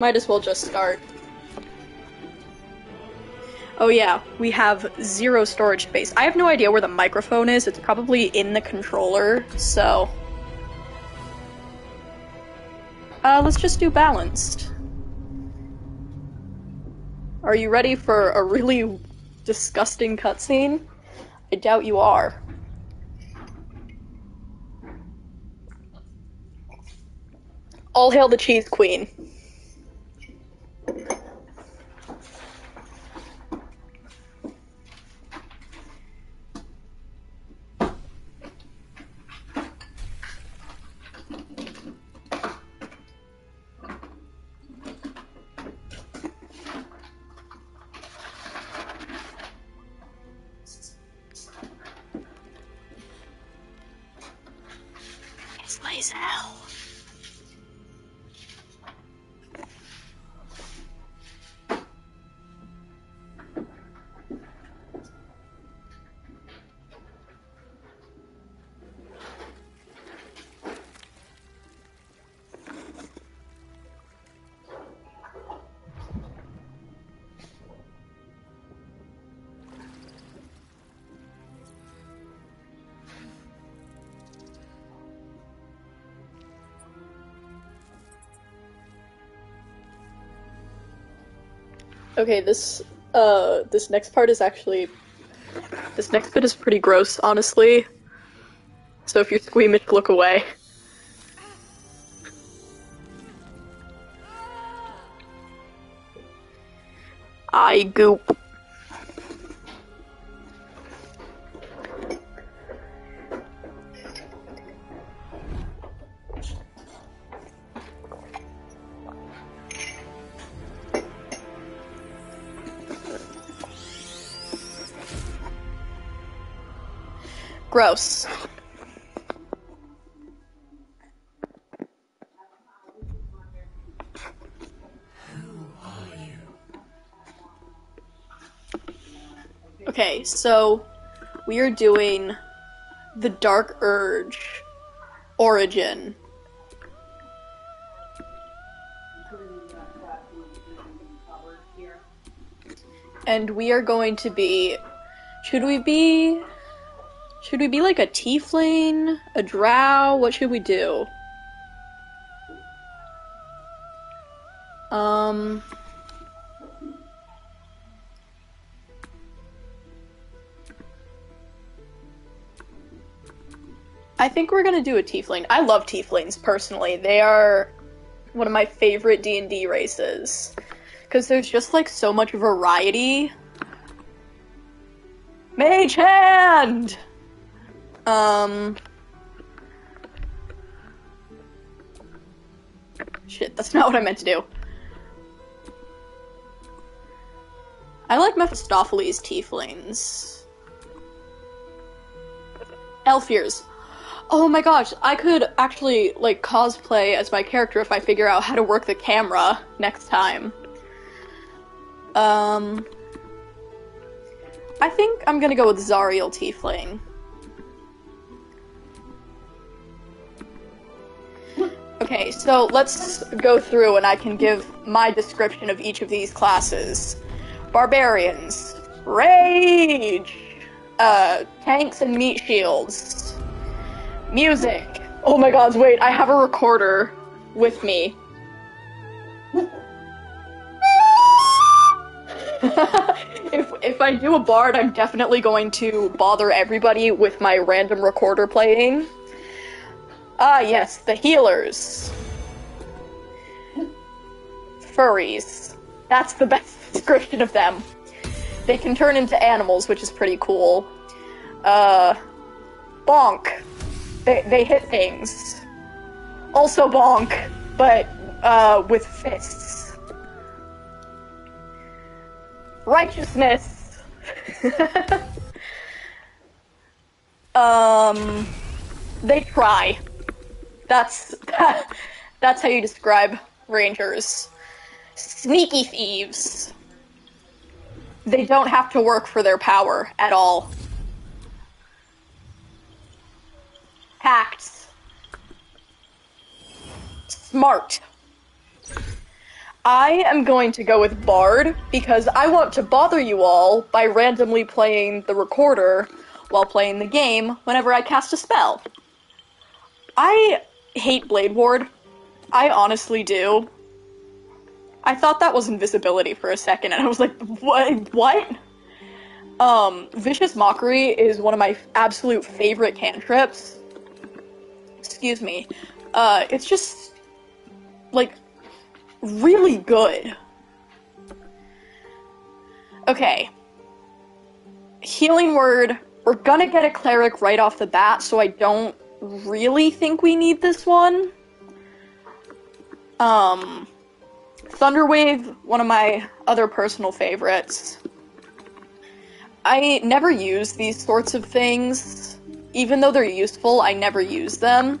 Might as well just start. Oh yeah, we have zero storage space. I have no idea where the microphone is. It's probably in the controller, so... Uh, let's just do balanced. Are you ready for a really disgusting cutscene? I doubt you are. All hail the cheese queen. Okay, this uh this next part is actually this next bit is pretty gross, honestly. So if you're squeamish, look away. I goop. Gross. Okay, so we are doing the Dark Urge Origin. And we are going to be. Should we be. Should we be like a tiefling? A drow? What should we do? Um. I think we're gonna do a tiefling. I love tieflings personally. They are one of my favorite D and D races because there's just like so much variety. Mage hand. Um. Shit, that's not what I meant to do. I like Mephistopheles tieflings. Elf ears. Oh my gosh, I could actually like cosplay as my character if I figure out how to work the camera next time. Um I think I'm gonna go with Zariel Tiefling. Okay, so let's go through and I can give my description of each of these classes. Barbarians, Rage, uh, tanks and meat shields, Music. Oh my god, wait, I have a recorder with me. if if I do a bard, I'm definitely going to bother everybody with my random recorder playing. Ah, yes, the healers. Furries. That's the best description of them. They can turn into animals, which is pretty cool. Uh, bonk. They, they hit things. Also bonk, but uh, with fists. Righteousness. um, they try. That's that's how you describe rangers. Sneaky thieves. They don't have to work for their power at all. Tact. Smart. I am going to go with Bard because I want to bother you all by randomly playing the recorder while playing the game whenever I cast a spell. I hate Blade Ward. I honestly do. I thought that was invisibility for a second, and I was like, what? What? Um, Vicious Mockery is one of my absolute favorite cantrips. Excuse me. Uh, it's just, like, really good. Okay. Healing Word. We're gonna get a Cleric right off the bat, so I don't really think we need this one. Um, Thunderwave, one of my other personal favorites. I never use these sorts of things. Even though they're useful, I never use them.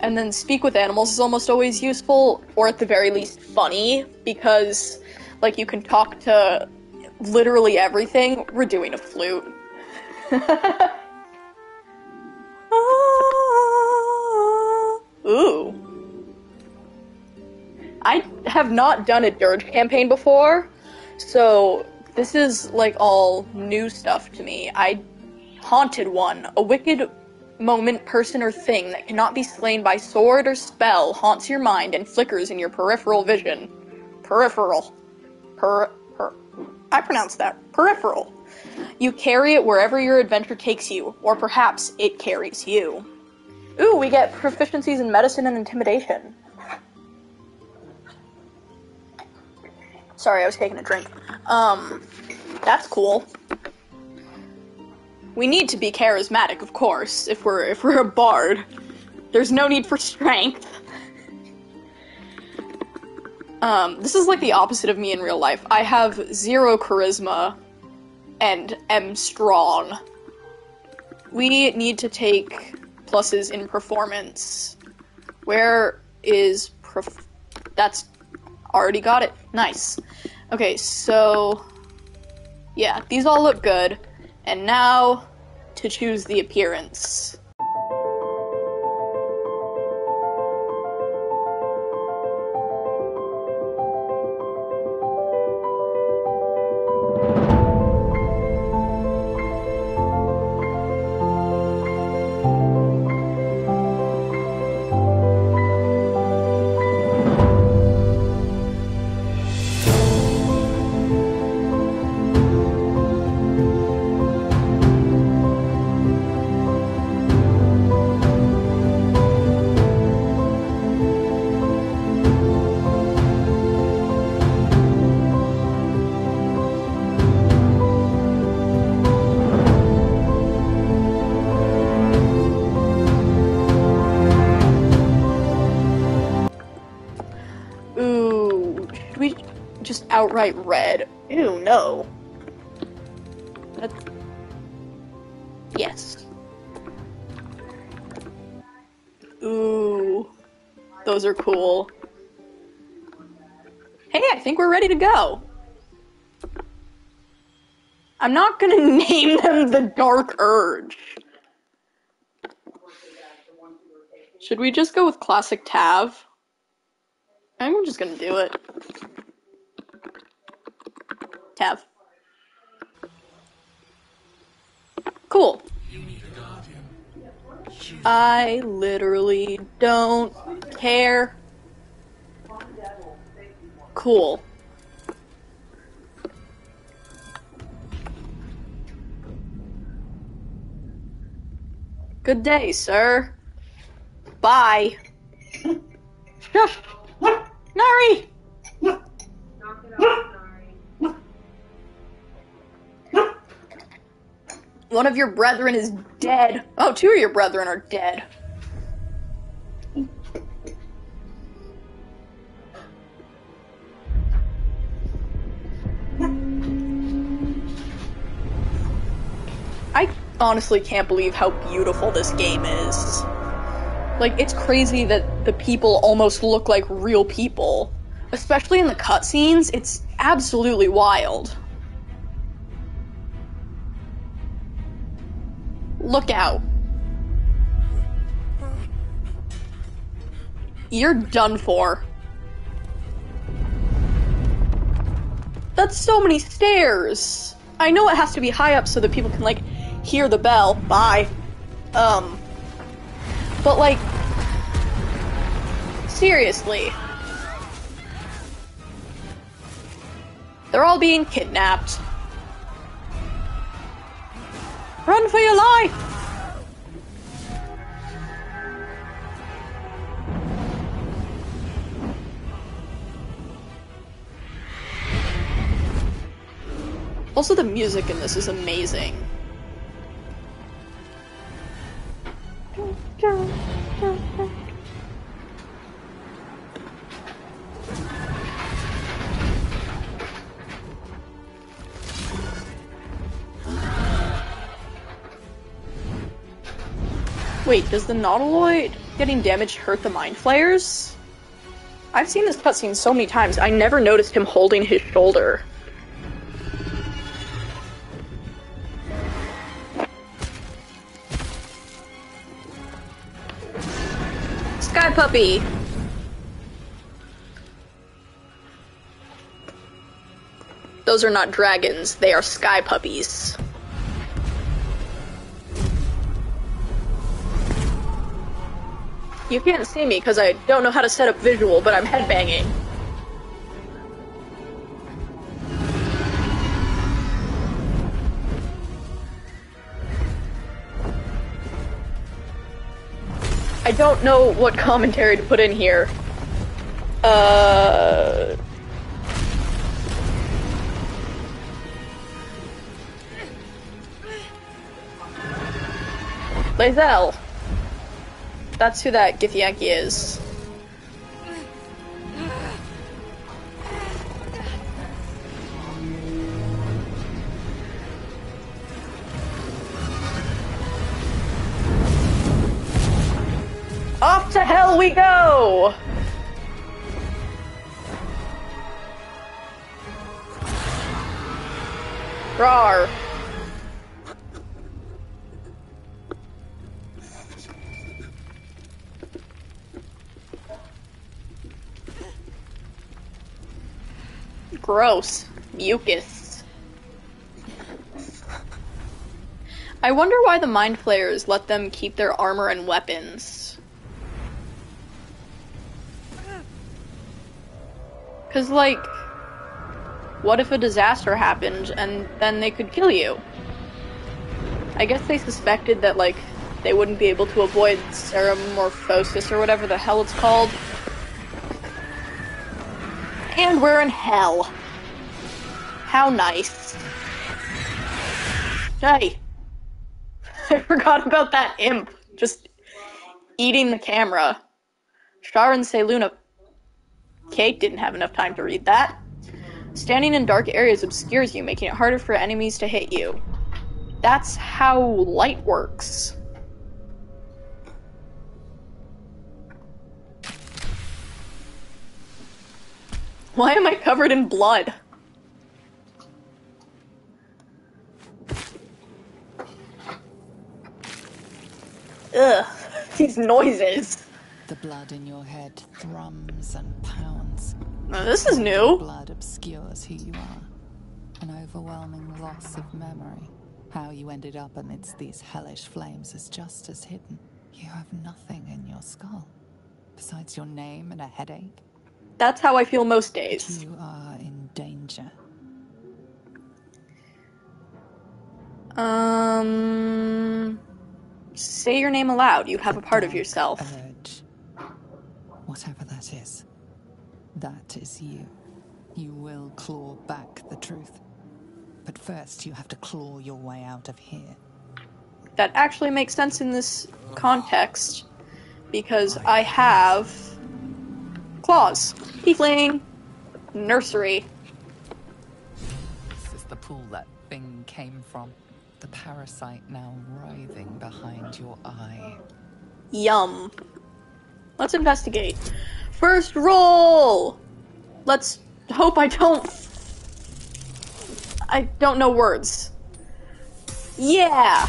And then Speak with Animals is almost always useful, or at the very least funny, because, like, you can talk to literally everything. We're doing a flute. Ooh. I have not done a Durge campaign before, so this is like all new stuff to me. I haunted one, a wicked moment, person, or thing that cannot be slain by sword or spell haunts your mind and flickers in your peripheral vision. Peripheral. Per. per I pronounce that. Peripheral. You carry it wherever your adventure takes you, or perhaps it carries you. Ooh, we get proficiencies in medicine and intimidation. Sorry, I was taking a drink. Um, that's cool. We need to be charismatic, of course, if we're if we're a bard. There's no need for strength. um, this is like the opposite of me in real life. I have zero charisma and am strong. We need to take pluses in performance. Where is prof- that's already got it. Nice. Okay, so yeah, these all look good. And now to choose the appearance. Outright red? Ew, no. That's... Yes. Ooh, those are cool. Hey, I think we're ready to go. I'm not gonna name them the Dark Urge. Should we just go with Classic Tav? I'm just gonna do it. Tav. Cool. I literally don't care. Cool. Good day, sir. Bye. Shush. Nari! One of your brethren is dead. Oh, two of your brethren are dead. I honestly can't believe how beautiful this game is. Like, it's crazy that the people almost look like real people. Especially in the cutscenes, it's absolutely wild. Look out. You're done for. That's so many stairs. I know it has to be high up so that people can like hear the bell. Bye. Um. But like, seriously. They're all being kidnapped. Run for your life! Also, the music in this is amazing. Wait, does the Nautiloid getting damaged hurt the Mind Flayers? I've seen this cutscene so many times, I never noticed him holding his shoulder. Sky Puppy! Those are not dragons, they are sky puppies. You can't see me because I don't know how to set up visual, but I'm headbanging. I don't know what commentary to put in here. Uh. Lae'zel. That's who that Githyanki is. Off to hell we go! Rar. Gross. Mucus. I wonder why the Mind Flayers let them keep their armor and weapons. Cause like, what if a disaster happened and then they could kill you? I guess they suspected that like they wouldn't be able to avoid ceremorphosis or whatever the hell it's called. And we're in hell. How nice. Hey. I forgot about that imp just eating the camera. Sharon say Luna. Kate didn't have enough time to read that. Standing in dark areas obscures you, making it harder for enemies to hit you. That's how light works. Why am I covered in blood? Ugh, these noises. The blood in your head thrums and pounds. Now, this is new. blood obscures who you are. An overwhelming loss of memory. How you ended up amidst these hellish flames is just as hidden. You have nothing in your skull. Besides your name and a headache, That's how I feel most days. you are in danger. Um. Say your name aloud. You have a part of yourself. Urge. Whatever that is, that is you. You will claw back the truth. But first, you have to claw your way out of here. That actually makes sense in this context because I have claws. Tiefling. Nursery. This is the pool that thing came from. The parasite now writhing behind your eye. Yum. Let's investigate. First roll! Let's hope I don't. I don't know words. Yeah!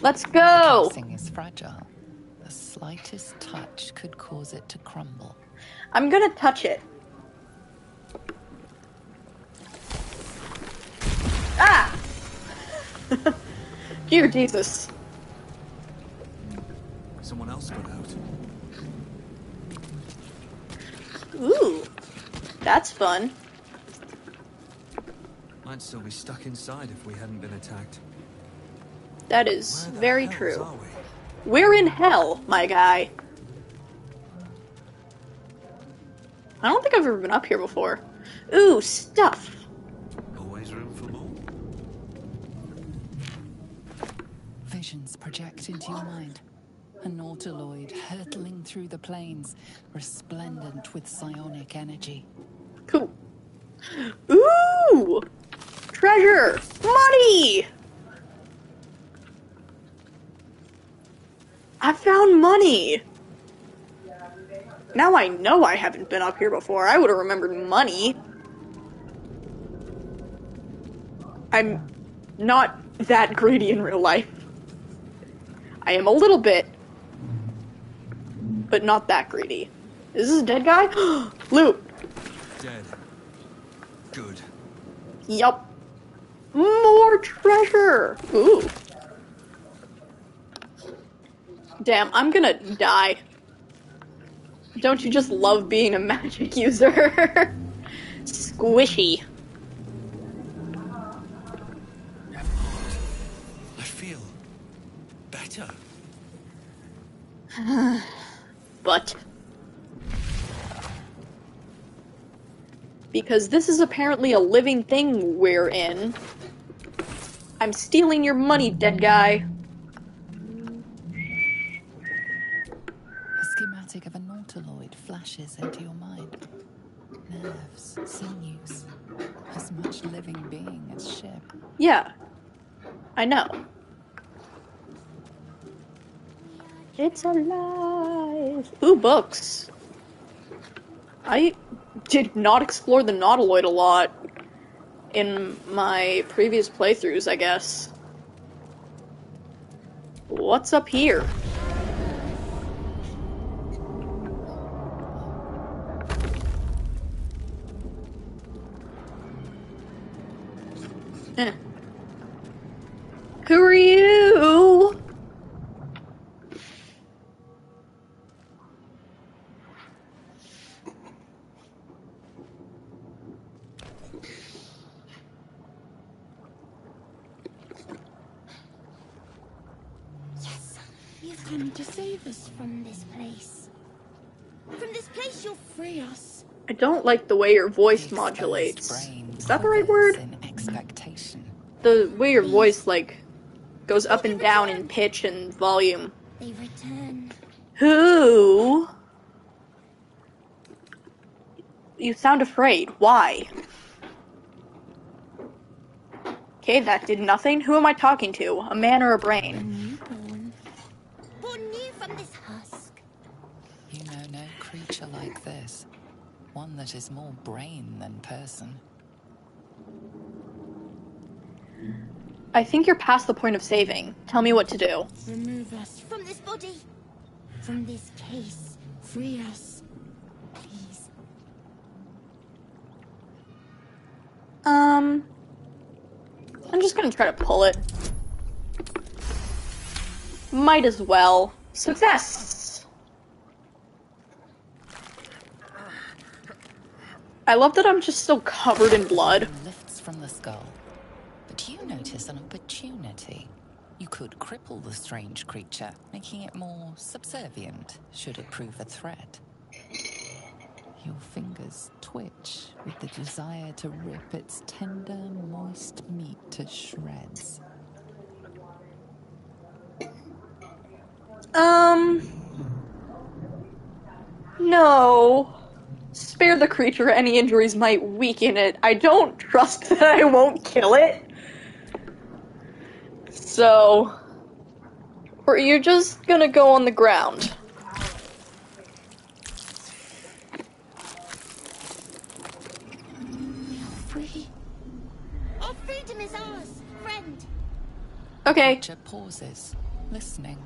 Let's go! Casing is fragile. The slightest touch could cause it to crumble. I'm gonna touch it. Ah! Dear Jesus. Someone else got out. Ooh. That's fun. I'd still be stuck inside if we hadn't been attacked. That is very true. We? We're in hell, my guy. I don't think I've ever been up here before. Ooh, stuff. Always room for more. Project into your mind. A nautiloid hurtling through the plains, resplendent with psionic energy. Cool. Ooh! Treasure! Money! I found money! Now I know I haven't been up here before. I would have remembered money. I'm not that greedy in real life. I am a little bit, but not that greedy. Is this a dead guy? Loot! Dead. Good. Yup. More treasure! Ooh. Damn, I'm gonna die. Don't you just love being a magic user? Squishy. Because this is apparently a living thing we're in. I'm stealing your money, dead guy. A schematic of a nautiloid flashes into your mind. Nerves, sinews, as much living being as ship. Yeah. I know. It's alive. Ooh, books. I did not explore the Nautiloid a lot in my previous playthroughs, I guess. What's up here? Eh. Who are you? Yes, you've come to save us from this place. From this place, you'll free us. I don't like the way your voice The modulates. Is that the right word? Expectation. The way your voice like goes up and down in pitch and volume. They return. Who? You sound afraid. Why? Okay, that did nothing. Who am I talking to? A man or a brain? Newborn. Born new from this husk. You know no creature like this. One that is more brain than person. I think you're past the point of saving. Tell me what to do. Remove us from this body. From this case. Free us. Please. Um, I'm just gonna try to pull it. Might as well. Success! I love that I'm just still covered in blood. Lifts from the skull. But you notice an opportunity. You could cripple the strange creature, making it more subservient should it prove a threat. Your fingers twitch with the desire to rip its tender, moist meat to shreds. Um. No. Spare the creature, any injuries might weaken it. I don't trust that I won't kill it. So. Or you're just gonna go on the ground. Free. Our freedom is ours, friend. Okay. Creature pauses, listening.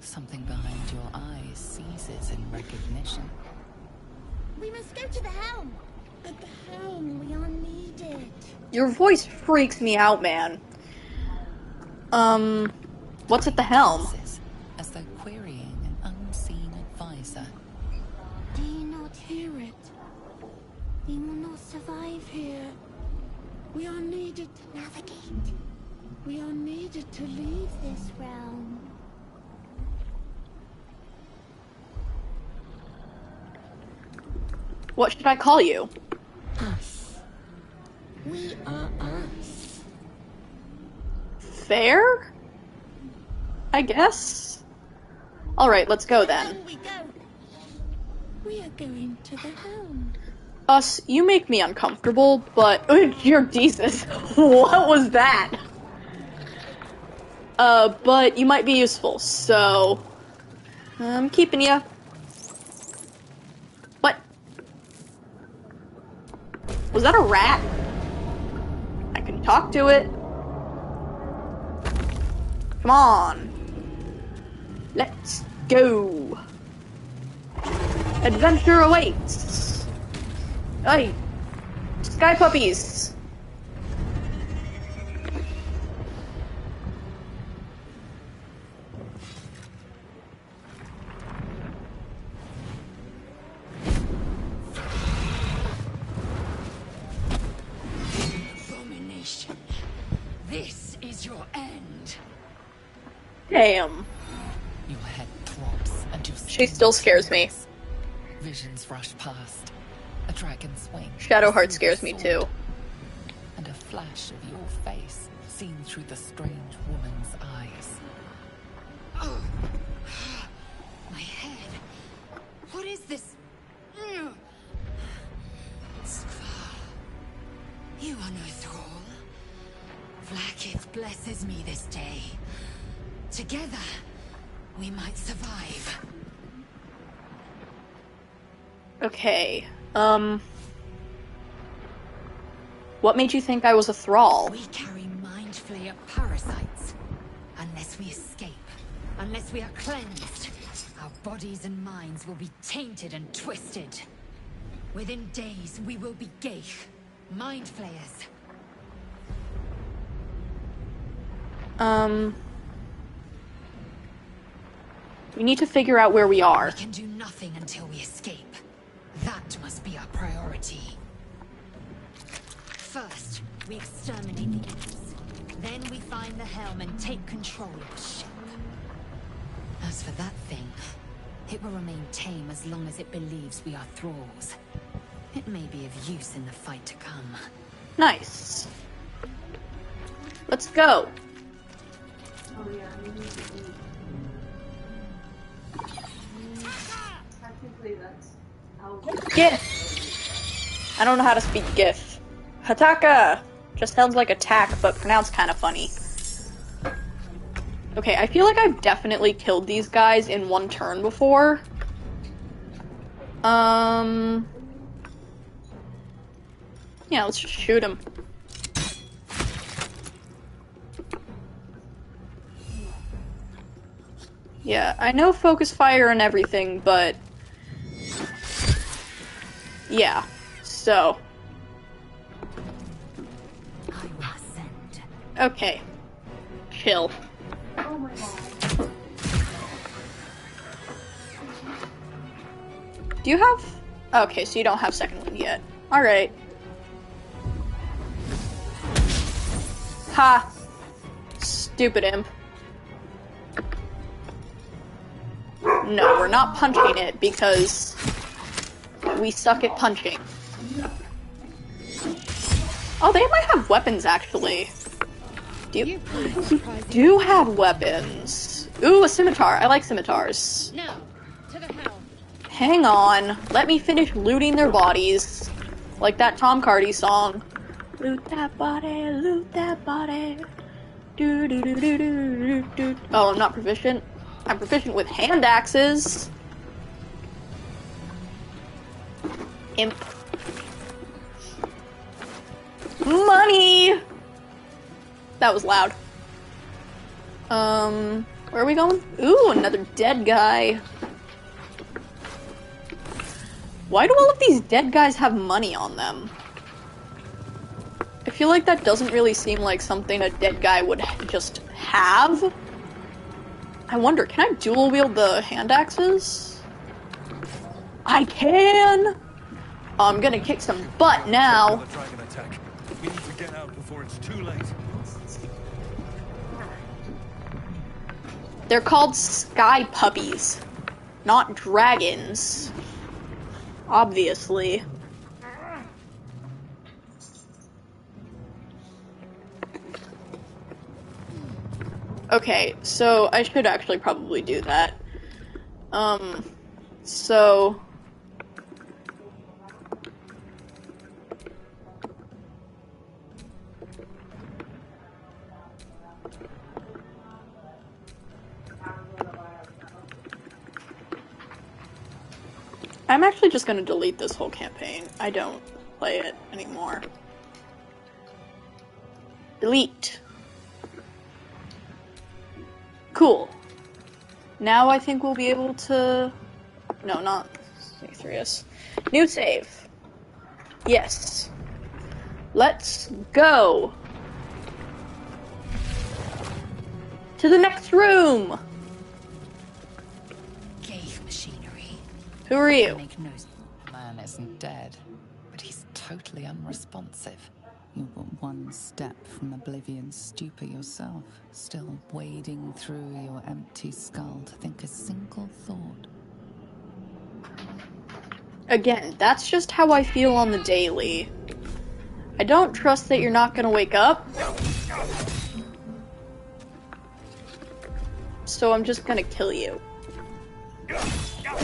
Something behind your eyes seizes in recognition. We must go to the helm. At the helm, we are needed. Your voice freaks me out, man. Um, what's at the helm? As though querying an unseen advisor. Do you not hear it? We will not survive here. We are needed to navigate. We are needed to leave this realm. What should I call you? Us. We are us. Fair? I guess. Alright, let's go then. We go. We are going to the. Us, you make me uncomfortable, but. Your Jesus. What was that? Uh, but you might be useful, so. I'm keeping you. Was that a rat? I can talk to it. Come on. Let's go. Adventure awaits. Hey, sky puppies. Damn. Your head drops and your She still scares me. Visions rush past. A dragon swing. Shadowheart scares me too. And a flash of your face seen through the strange woman's eyes. Oh. My head. What is this? Ugh. You are no thrall. Vlaakith blesses me this day. Together, we might survive. Okay. Um. What made you think I was a thrall? We carry mind flayer parasites. Unless we escape, unless we are cleansed, our bodies and minds will be tainted and twisted. Within days, we will be ghaik, mind flayers. Um. We need to figure out where we are. We can do nothing until we escape. That must be our priority. First, we exterminate the imps. Then we find the helm and take control of the ship. As for that thing, it will remain tame as long as it believes we are thralls. It may be of use in the fight to come. Nice. Let's go. Oh yeah, Gith. I don't know how to speak GIF. Hataka. Just sounds like attack, but pronounced kind of funny. Okay, I feel like I've definitely killed these guys in one turn before. Um. Yeah, let's just shoot him. Yeah, I know focus fire and everything, but yeah. So, okay. Chill. Do you have Okay, so you don't have second wind yet. All right. Ha. Stupid imp. No, we're not punching it because we suck at punching. Oh, they might have weapons actually. Do you, you do have weapons? Ooh, a scimitar. I like scimitars. Now, to the helm. Hang on. Let me finish looting their bodies. Like that Tom Cardy song. Loot that body, loot that body. Do do do do do do do. Oh, I'm not proficient. I'm proficient with hand axes. Imp. Money! That was loud. Um, Where are we going? Ooh, another dead guy. Why do all of these dead guys have money on them? I feel like that doesn't really seem like something a dead guy would just have. I wonder, can I dual wield the hand axes? I can! I'm gonna kick some butt now. Another dragon attack. We need to get out before it's too late. They're called sky puppies, not dragons. Obviously. Okay, so I should actually probably do that. Um, so. I'm actually just gonna delete this whole campaign. I don't play it anymore. Delete. Cool. Now I think we'll be able to. No, not Aetherius. New save. Yes. Let's go. To the next room. Gave machinery. Who are you? Man isn't dead, but he's totally unresponsive. You were one step from oblivion's stupor yourself, still wading through your empty skull to think a single thought. Again, that's just how I feel on the daily. I don't trust that you're not gonna wake up. So I'm just gonna kill you.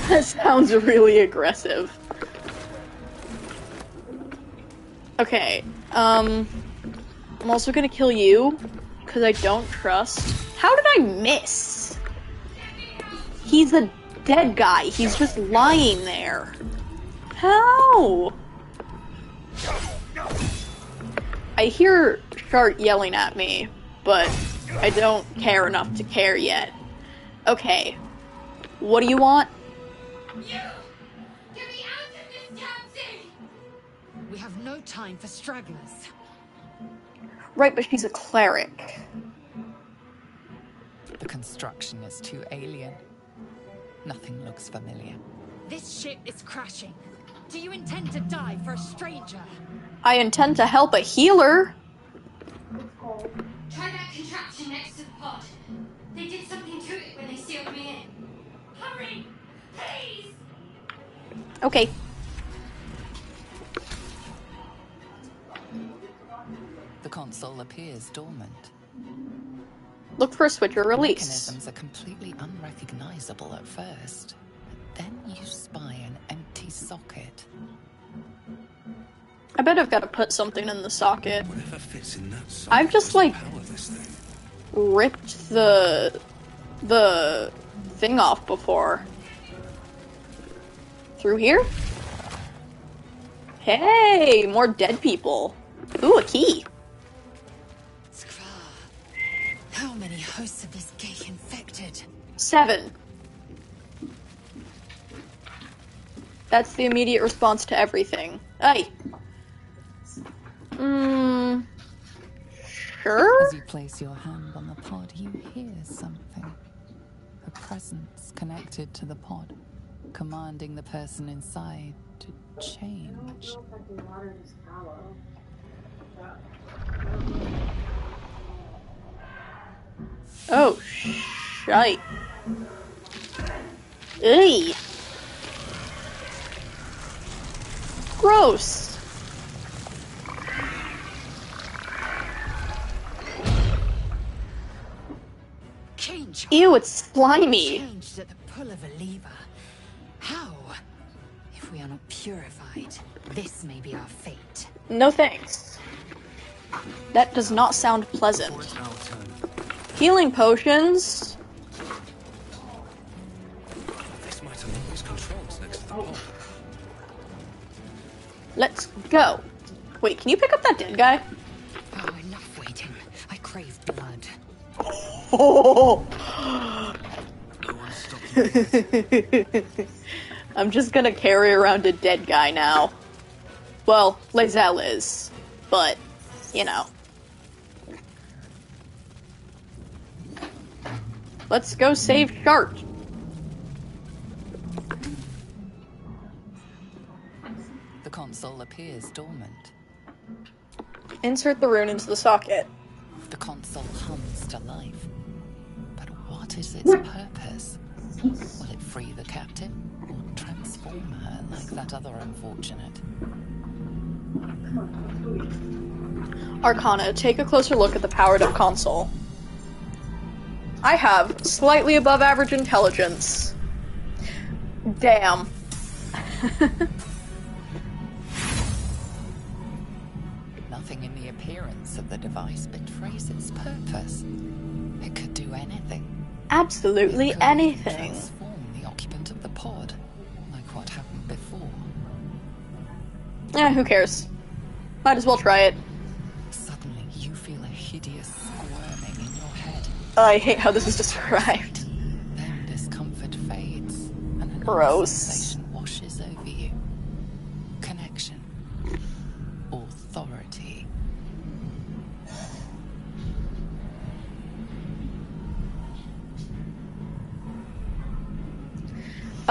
That sounds really aggressive. Okay, um. I'm also gonna kill you, because I don't trust. How did I miss? He's a dead guy. He's just lying there. How? I hear Shart yelling at me, but I don't care enough to care yet. Okay. What do you want? We have no time for stragglers. Right, but she's a cleric. The construction is too alien. Nothing looks familiar. This ship is crashing. Do you intend to die for a stranger? I intend to help a healer. Try that contraption next to the pod. They did something to it when they sealed me in. Hurry! Please! Okay. The console appears dormant. Look for a switch or release. Mechanisms are completely unrecognizable at first. Then you spy an empty socket. I bet I've got to put something in the socket. Whatever fits in that socket I've just, like- power. Ripped the the thing off before. Through here? Hey, more dead people. Ooh, a key. Seven. That's the immediate response to everything. Hey. Mmm. Sure? As you place your hand on the pod, you hear something. A presence connected to the pod, commanding the person inside to change. Oh, shite. Eey. Gross. Change. Ew, it's slimy. Changed at the pull of a lever. How? If we are not purified, this may be our fate. No thanks. That does not sound pleasant. Before it's our turn. Healing potions. Let's go. Wait, can you pick up that dead guy? Oh, enough waiting. I crave blood. Oh, I'm just gonna carry around a dead guy now. Well, Lae'zel is, but, you know. Let's go save Shart. Console appears dormant. Insert the rune into the socket. The console hums to life. But what is its purpose? Will it free the captive? Or transform her like that other unfortunate? Arcana, take a closer look at the powered up console. I have slightly above average intelligence. Damn. the device betrays its purpose. It could do anything. Absolutely anything. Transform the occupant of the pod, like what happened before. Eh, who cares? Might as well try it. Suddenly, you feel a hideous squirming in your head. I hate how this is described. Then discomfort fades, and Gross.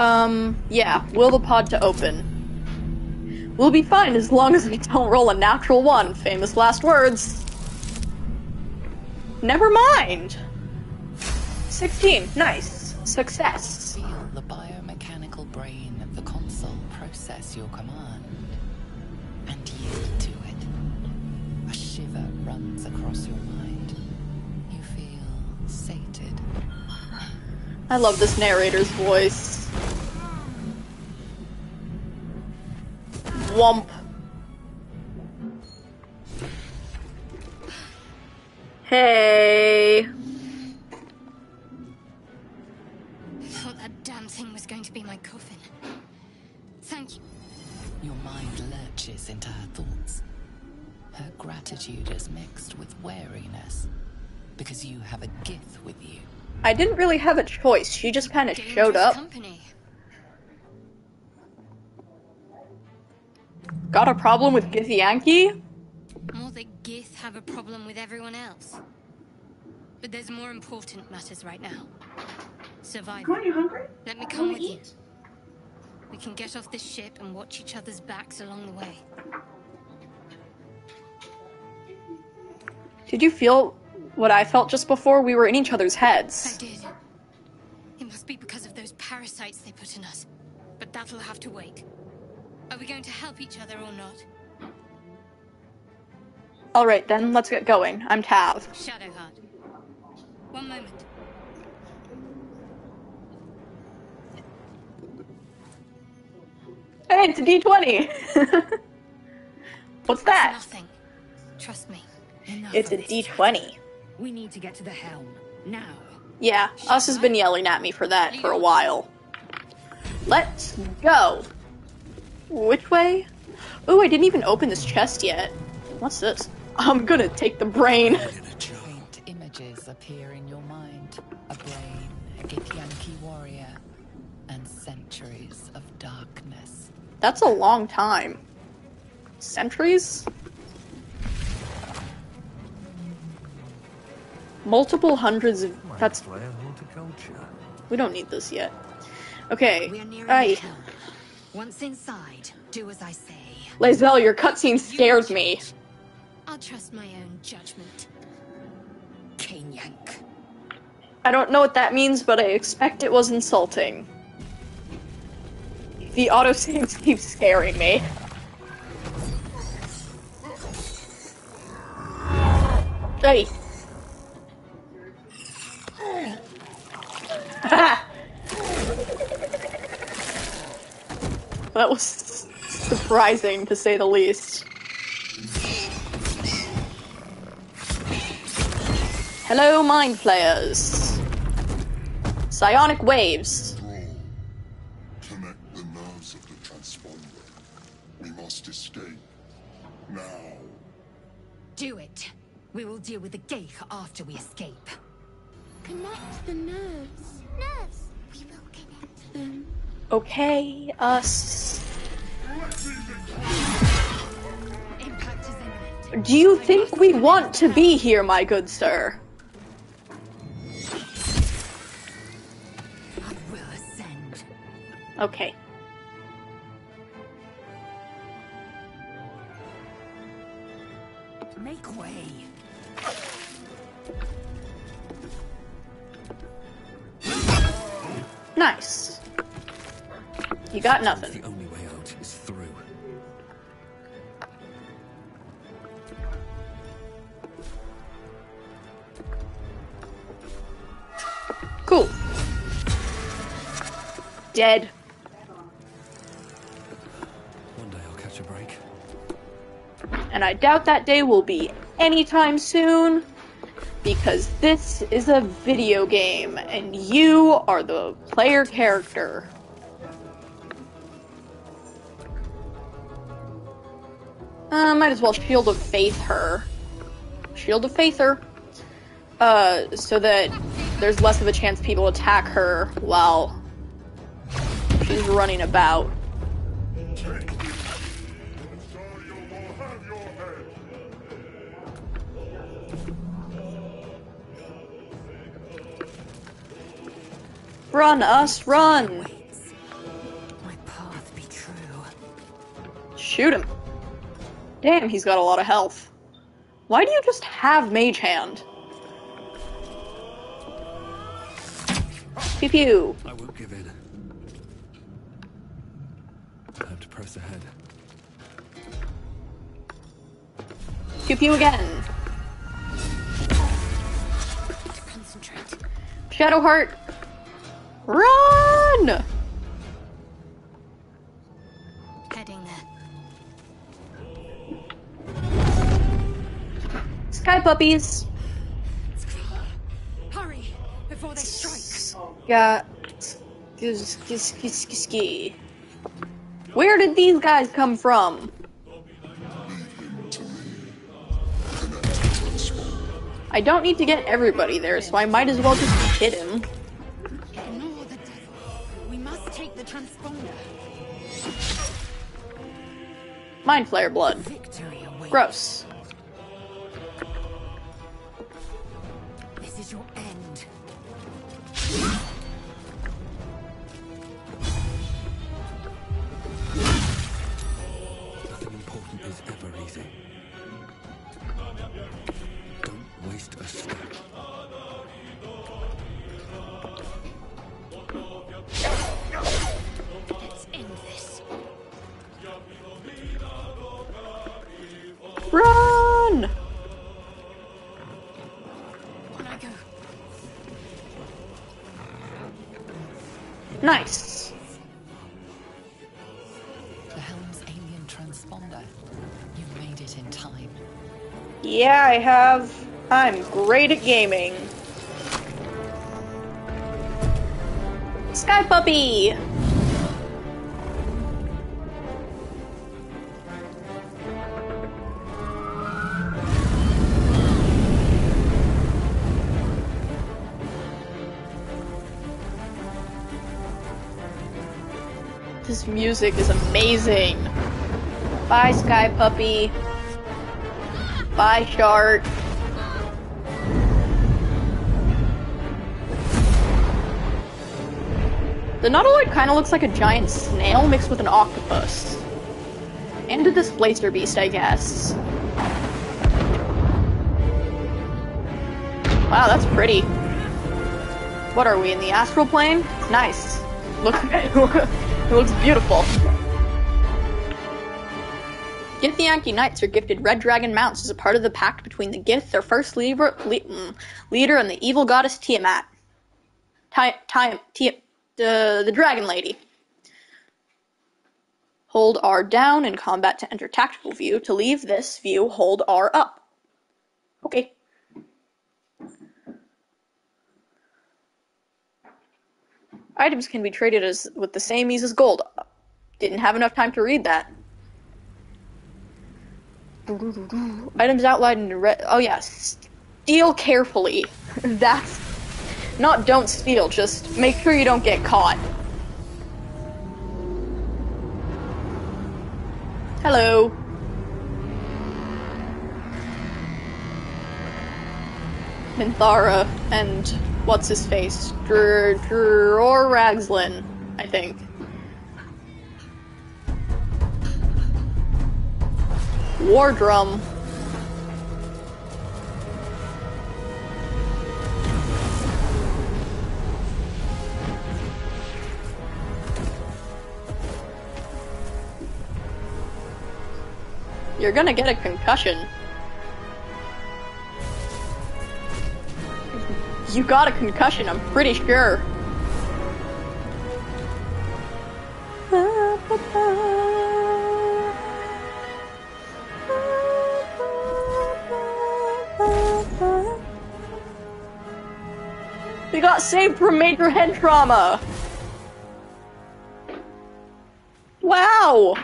Um, yeah, will the pod to open. We'll be fine as long as we don't roll a natural one. Famous last words. Never mind. 16. Nice. Success. Feel the biomechanical brain of the console process your command and yield to it. A shiver runs across your mind. You feel sated. I love this narrator's voice. Wump. Hey. Thought that damn thing was going to be my coffin. Thank you. Your mind lurches into her thoughts. Her gratitude is mixed with wariness because you have a gift with you. I didn't really have a choice. She just kind of showed up. Company. Got a problem with Githyanki? More that Gith have a problem with everyone else. But there's more important matters right now. Survival. Come on, you hungry? Let me come wanna with you. We can get off this ship and watch each other's backs along the way. Did you feel what I felt just before? We were in each other's heads. I did. It must be because of those parasites they put in us. But that'll have to wait. Are we going to help each other or not? Alright then, let's get going. I'm Tav. Shadowheart. One moment. Hey, it's a D20! What's that? Nothing. Trust me. Enough It's a of this. D20. We need to get to the helm. Now. Yeah, Us has been yelling at me for that for a while. Let's go! Which way? Ooh, I didn't even open this chest yet. What's this? I'm gonna take the brain. Faint images appear in your mind. A brain, a Githyanki warrior, and centuries of darkness. That's a long time. Centuries? Multiple hundreds of. That's. Flare horticulture. We don't need this yet. Okay. We are nearing Right. the helm. Once inside, do as I say. Lae'zel, your cutscene scares me. I'll trust my own judgment. Cane yank. I don't know what that means, but I expect it was insulting. The autosaves keep scaring me. Hey. that was surprising to say the least. Hello, mind players. Psionic waves. Connect the nerves of the transponder. We must escape. Now. Do it. We will deal with the ghaik after we escape. Connect the nerves. Nerves. We will connect them. Okay, us. Impact is imminent. Do you think we want to be here, my good sir? I will ascend. Okay. Make way. Nice. You got nothing. The only way out is through. Cool. Dead. One day I'll catch a break. And I doubt that day will be anytime soon. Because this is a video game and you are the player character. Uh, might as well Shield of Faith her. Shield of Faith her. Uh, so that there's less of a chance people attack her while she's running about. Take this. Rosario will have your head. Run, us, run! Waits. My path be true. Shoot him. Damn, he's got a lot of health. Why do you just have Mage Hand? Pew pew. I won't give in. I have to press ahead. Pew pew again. Concentrate. Shadowheart. Run! Sky puppies. Hurry before they strike. Skis- skis- skis- skis- ski. Where did these guys come from? Connect the transponder. I don't need to get everybody there, so I might as well just hit him. Ignore the devil. We must take the transponder. Mind Flayer blood. Gross. I have. I'm great at gaming. Sky Puppy! This music is amazing. Bye, Sky Puppy. Bye, Shark. The Nautiloid kind of looks like a giant snail mixed with an octopus. And a displacer beast, I guess. Wow, that's pretty. What are we in the astral plane? Nice. Look, it looks beautiful. Githyanki Knights are gifted Red Dragon mounts as a part of the pact between the Gith, their first leader, le- mm, leader and the evil goddess Tiamat. Ti- Ti- Ti- the, the Dragon Lady. Hold R down in combat to enter tactical view. To leave this view, hold R up. Okay. Items can be traded as with the same ease as gold. Didn't have enough time to read that. Items outlined in red. Oh yeah, steal carefully. That's not don't steal. Just make sure you don't get caught. Hello. Minthara and what's his face? Dr Dr Raglin, I think. War drum. You're gonna get a concussion. You got a concussion, I'm pretty sure. Saved from major head trauma. Wow.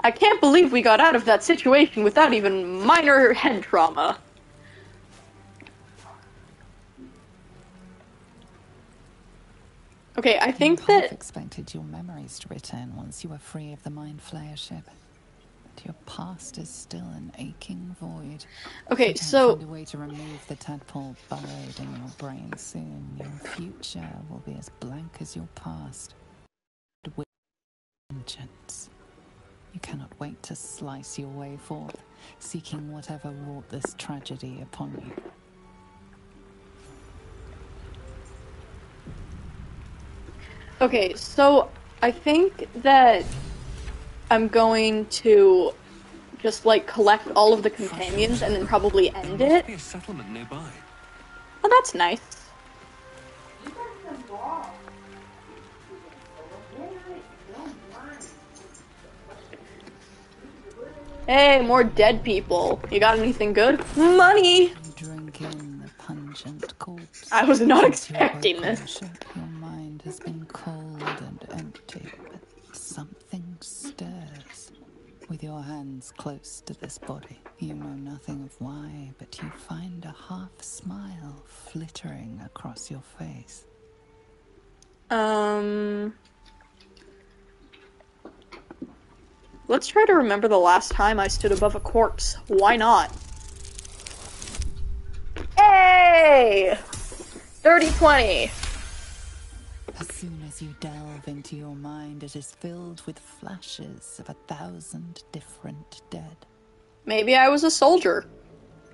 I can't believe we got out of that situation without even minor head trauma. Okay, I think half that expected your memories to return once you were free of the Mind Flayer ship. But your past is still an aching void. okay, you so find a way to remove the tadpole burrowed in your brain soon, your future will be as blank as your past. With vengeance. You cannot wait to slice your way forth, seeking whatever wrought this tragedy upon you. Okay, so I think that I'm going to just like collect all of the companions and then probably end There must it. be a settlement nearby. Oh, that's nice. Hey, more dead people. You got anything good? Money! You the pungent corpse. I was not Since you awoke expecting on this. Has been cold and empty, but something stirs. With your hands close to this body, you know nothing of why, but you find a half smile flittering across your face. Um. Let's try to remember the last time I stood above a corpse. Why not? Hey! 30 20. As you delve into your mind, it is filled with flashes of a thousand different dead. Maybe I was a soldier.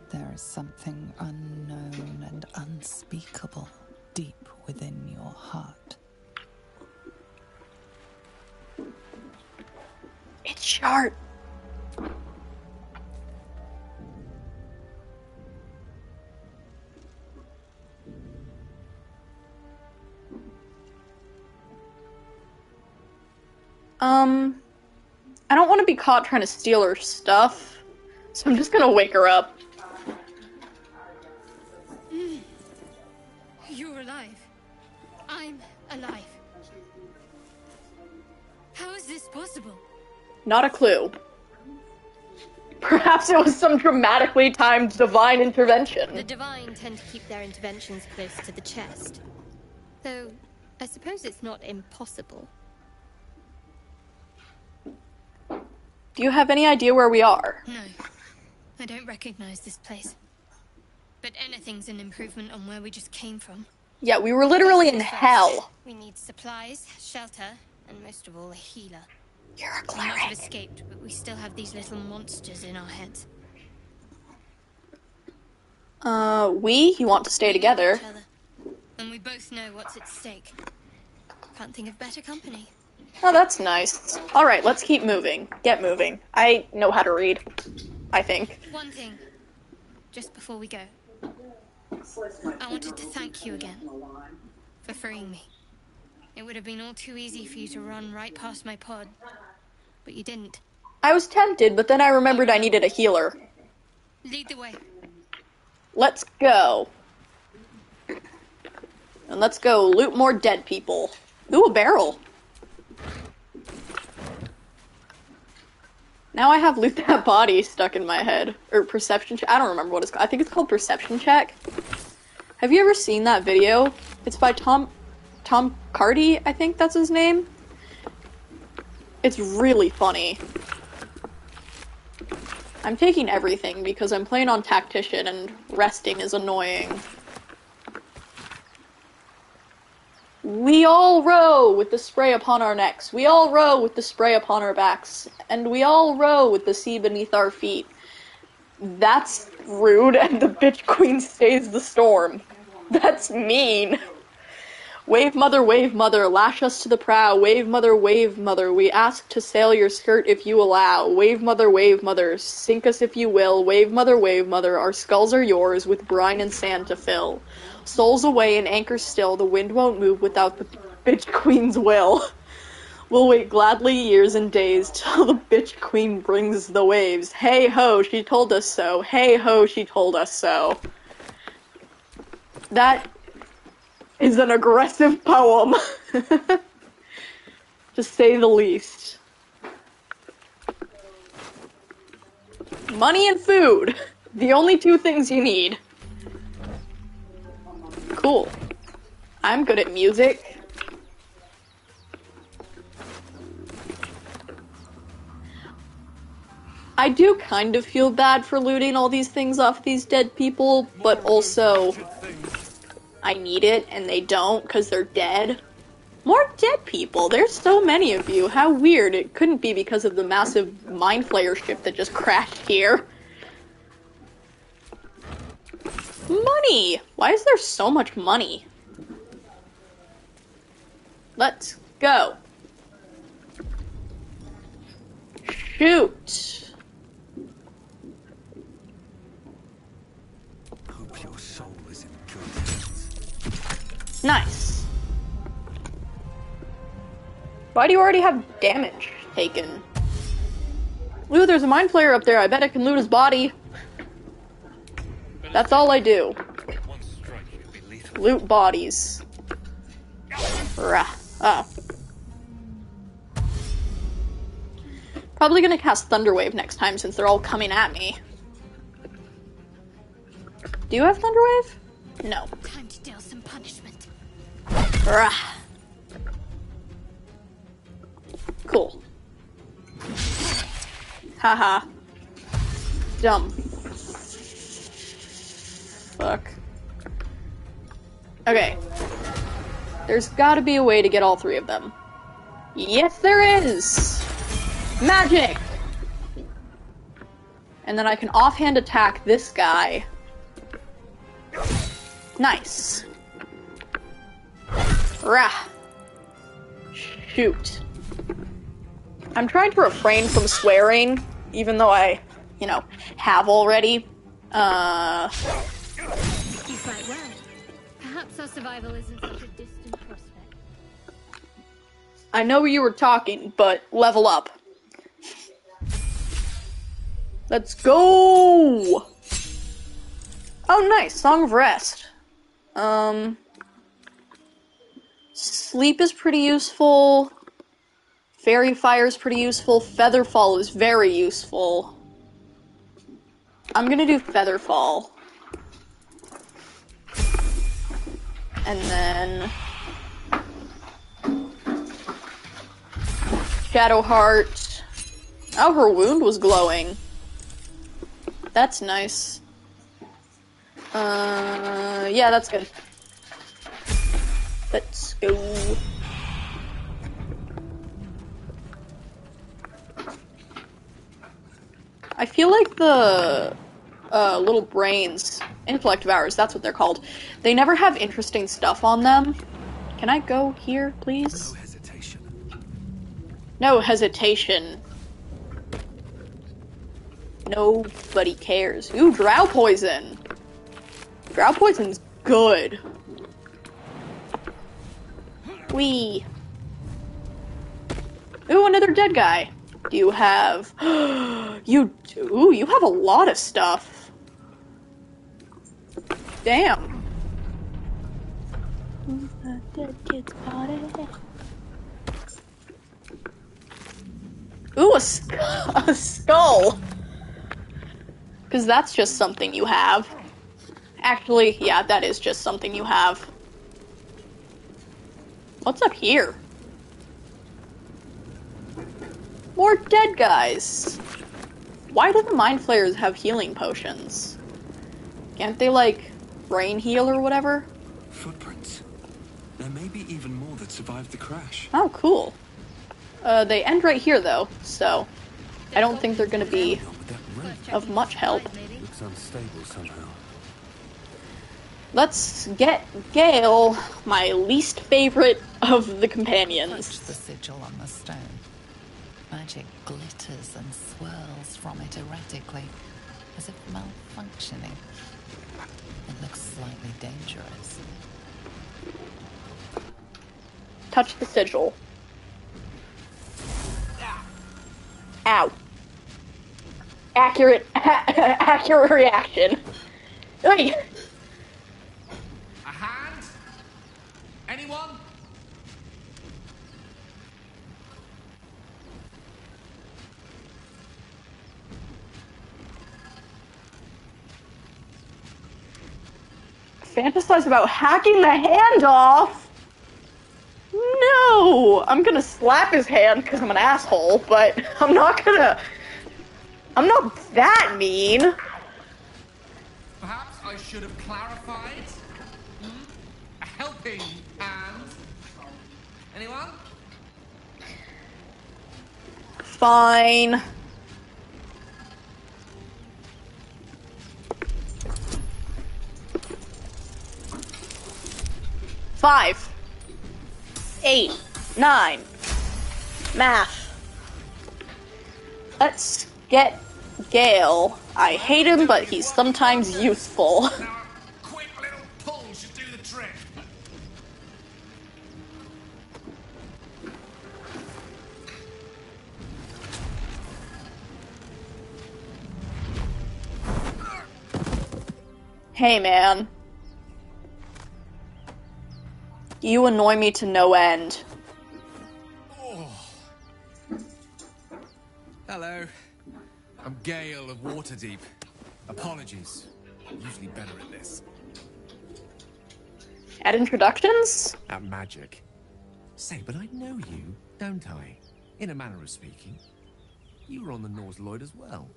There is something unknown and unspeakable deep within your heart. It's sharp. Um, I don't want to be caught trying to steal her stuff, so I'm just gonna wake her up. You're alive. I'm alive. How is this possible? Not a clue. Perhaps it was some dramatically timed divine intervention. The. Divine tend to keep their interventions close to the chest. Though, I suppose it's not impossible. Do you have any idea where we are? No, I don't recognize this place. But anything's an improvement on where we just came from. Yeah, we were literally in hell. We need supplies, shelter, and most of all, a healer. You're a cleric. We have escaped, but we still have these little monsters in our heads. Uh, we? You want to stay We together? And we both know what's at stake. Can't think of better company. Oh, that's nice. Alright, let's keep moving. Get moving. I know how to read. I think. One thing, just before we go. I wanted to thank you again for freeing me. It would have been all too easy for you to run right past my pod, but you didn't. I was tempted, but then I remembered I needed a healer. Lead the way. Let's go. And let's go loot more dead people. Ooh, a barrel. Now I have loot that body stuck in my head. Or perception check. I don't remember what it's called. I think it's called perception check. Have you ever seen that video? It's by Tom Tom Cardy, I think that's his name. It's really funny. I'm taking everything because I'm playing on tactician and resting is annoying. We all row with the spray upon our necks. We all row with the spray upon our backs. And we all row with the sea beneath our feet. That's rude, and the bitch queen stays the storm. That's mean. Wave mother, wave mother, lash us to the prow. Wave mother, wave mother, we ask to sail your skirt if you allow. Wave mother, wave mother, sink us if you will. Wave mother, wave mother, our skulls are yours with brine and sand to fill. Souls away and anchors still, the wind won't move without the bitch queen's will. We'll wait gladly years and days till the bitch queen brings the waves. Hey ho, she told us so. Hey ho, she told us so. That is an aggressive poem. to say the least. Money and food. The only two things you need. Cool. I'm good at music. I do kind of feel bad for looting all these things off these dead people, but also I need it and they don't because they're dead. More dead people. There's so many of you. How weird. It couldn't be because of the massive Mind Flayer ship that just crashed here. Money! Why is there so much money? Let's go. Shoot. Hope your soul is in good hands. Nice. Why do you already have damage taken? Ooh, there's a mind flayer up there. I bet I can loot his body. That's all I do. One strike could be lethal. Loot bodies. Rah. Oh. Probably gonna cast Thunderwave next time since they're all coming at me. Do you have Thunderwave? No. Time to deal some punishment. Rah. Cool. Haha. Dumb. Fuck. Okay. There's gotta be a way to get all three of them. Yes, there is! Magic! And then I can offhand attack this guy. Nice. Rah. Shoot. I'm trying to refrain from swearing, even though I, you know, have already. Uh, You fight well. Perhaps our survival isn't such a distant prospect. I know you were talking, but level up. Let's go! Oh, nice. Song of Rest. Um, sleep is pretty useful. Faerie Fire is pretty useful. Featherfall is very useful. I'm gonna do Featherfall. And then. Shadowheart. Oh, her wound was glowing. That's nice. Uh, yeah, that's good. Let's go. I feel like the uh, little brains, intellect devours, that's what they're called. They never have interesting stuff on them. Can I go here, please? No hesitation. No hesitation. Nobody cares. Ooh, drow poison. Drow poison's good. Wee. Ooh, another dead guy. Do you have? you ooh, you have a lot of stuff. Damn. Ooh, a, sk- a skull. Because that's just something you have. Actually, yeah, that is just something you have. What's up here? More dead guys. Why do the mind flayers have healing potions? Can't they like brain heal or whatever? Footprints. There may be even more that survived the crash. Oh, cool. Uh, they end right here though, so I don't think they're gonna be Not with that rope. of much help. Looks unstable somehow. Let's get Gale, my least favorite of the Touch companions. the sigil on the stone. Magic glitters and swirls from it erratically, as if malfunctioning. It looks slightly dangerous. Touch the sigil. Ow. Accurate, accurate reaction. Oi. A hand? Anyone? Fantasize about hacking the hand off? No! I'm gonna slap his hand because I'm an asshole, but I'm not gonna. I'm not that mean. Perhaps I should have clarified. Hmm? Helping hand. Anyone? Fine. Five. Eight. Nine. Math. Let's get Gale. I hate him, but he's sometimes useful. hey a You annoy me to no end. Hello. I'm Gale of Waterdeep. Apologies. I'm Usually better at this. At introductions? At magic. Say, but I know you, don't I? In a manner of speaking. You were on the Nautiloid as well.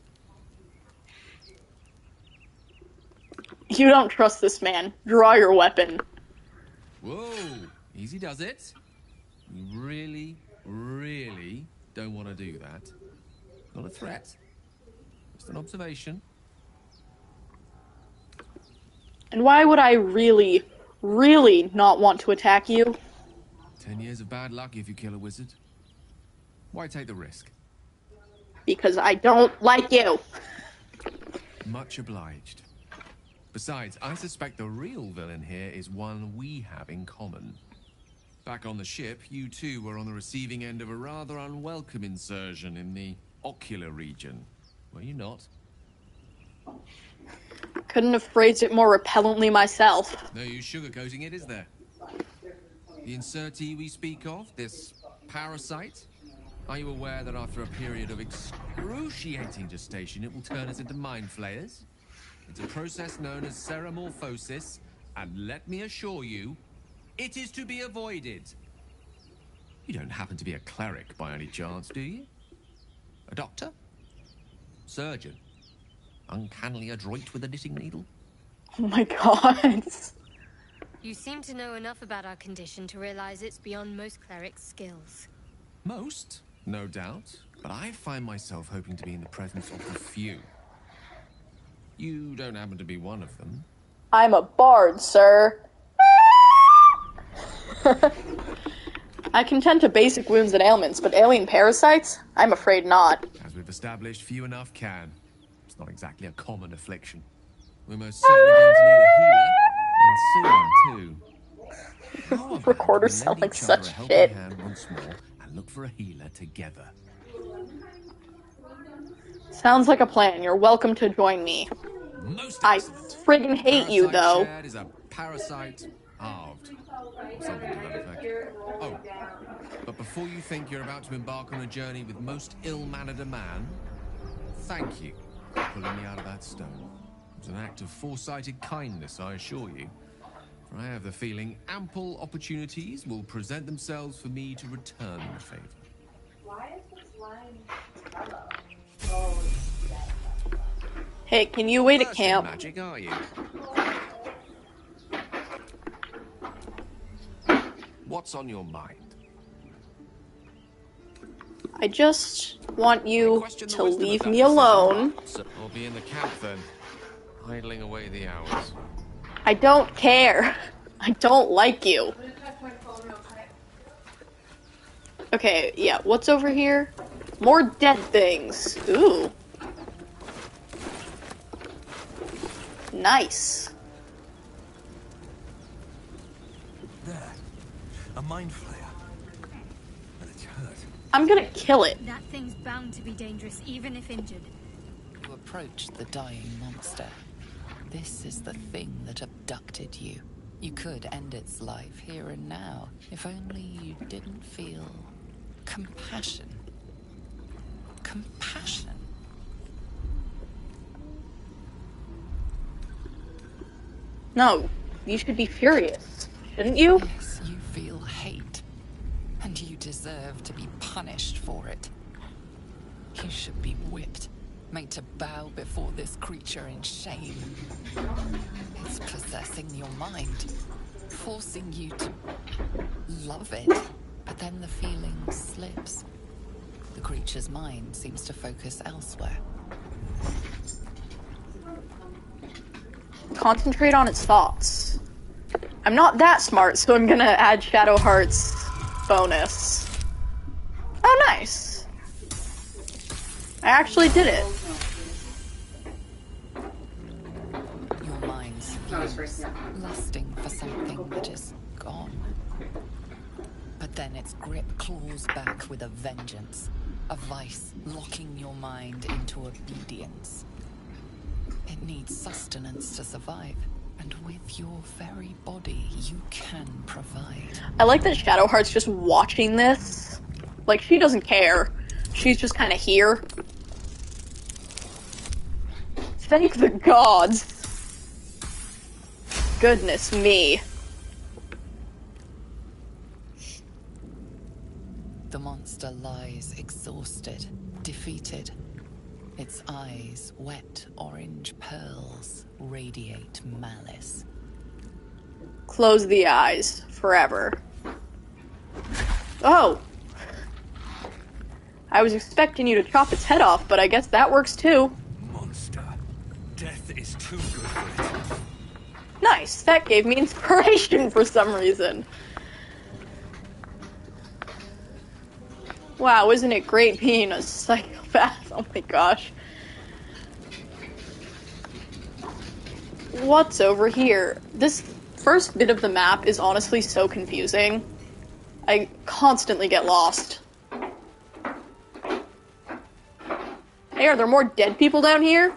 You don't trust this man. Draw your weapon. Whoa! Easy does it. You really, really don't want to do that. Not a threat. Just an observation. And why would I really, really not want to attack you? Ten years of bad luck if you kill a wizard. Why take the risk? Because I don't like you. Much obliged. Besides, I suspect the real villain here is one we have in common. Back on the ship, you two were on the receiving end of a rather unwelcome insertion in the ocular region. Were you not? Couldn't have phrased it more repellently myself. No use sugarcoating it, is there? The insertee we speak of, this parasite, are you aware that after a period of excruciating gestation, it will turn us into mind flayers? It's a process known as ceremorphosis, and let me assure you, it is to be avoided. You don't happen to be a cleric by any chance, do you? A doctor? Surgeon? Uncannily adroit with a knitting needle? Oh my god. You seem to know enough about our condition to realize it's beyond most clerics' skills. Most, no doubt, but I find myself hoping to be in the presence of the few. You don't happen to be one of them. I'm a bard, sir. I can tend to basic wounds and ailments, but alien parasites? I'm afraid not. As we've established, few enough can. It's not exactly a common affliction. We're most certainly going to need a healer, and soon, too. About Recorders sound like such shit. once more and look for a healer together. Sounds like a plan. You're welcome to join me. Most I excellent. friggin' hate you, though. is a parasite halved. Or something to that effect. Oh, but before you think you're about to embark on a journey with most ill-mannered a man, thank you for pulling me out of that stone. It was an act of foresighted kindness, I assure you. For I have the feeling ample opportunities will present themselves for me to return the favor. Why is this line yellow? Oh, Hey, can you wait at camp? magic, are you? What's on your mind? I just want you to leave me alone. I'll be in the camp then, idling away the hours. I don't care. I don't like you. Okay, yeah, what's over here? More dead things. Ooh. Nice. There. A mind flayer. And it's hurt. I'm gonna kill it. That thing's bound to be dangerous, even if injured. You approached the dying monster. This is the thing that abducted you. You could end its life here and now, if only you didn't feel compassion. Compassion. No, you should be furious, shouldn't you? Yes, you feel hate, and you deserve to be punished for it. You should be whipped, made to bow before this creature in shame. It's possessing your mind, forcing you to love it, but then the feeling slips. The creature's mind seems to focus elsewhere. Concentrate on its thoughts. I'm not that smart, so I'm gonna add Shadowheart's bonus. Oh, nice. I actually did it. To survive, and with your very body, you can provide. I like that Shadowheart's just watching this. Like, she doesn't care. She's just kind of here. Thank the gods. Goodness me. The monster lies exhausted, defeated. Its eyes, wet orange pearls, radiate malice. Close the eyes forever. Oh! I was expecting you to chop its head off, but I guess that works too. Monster. Death is too good for it. Nice. That gave me inspiration for some reason. Wow, isn't it great being a psychopath? Oh my gosh. What's over here? This first bit of the map is honestly so confusing. I constantly get lost. Hey, are there more dead people down here?